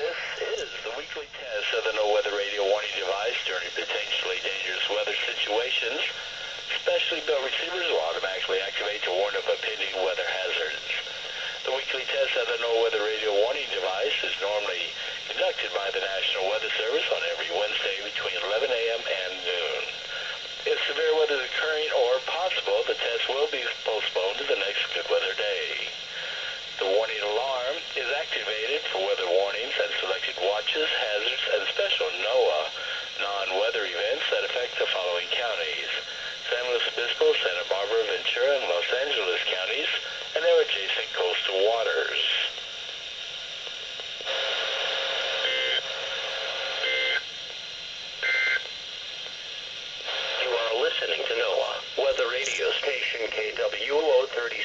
This is the weekly test of the NOAA weather radio warning device during potentially dangerous weather situations. Specially built receivers will automatically activate to warn of impending weather the weather radio warning device is normally conducted by the National Weather Service on every Wednesday between 11 a.m. and noon. If severe weather is occurring or possible, the test will be postponed to the next good weather day. The warning alarm is activated for weather warnings and selected watches, hazards, and special NOAA non-weather events that affect the following counties. San Luis Obispo, Santa Barbara, Ventura, and Los Angeles counties, listening to NOAA, weather radio station KWO 37.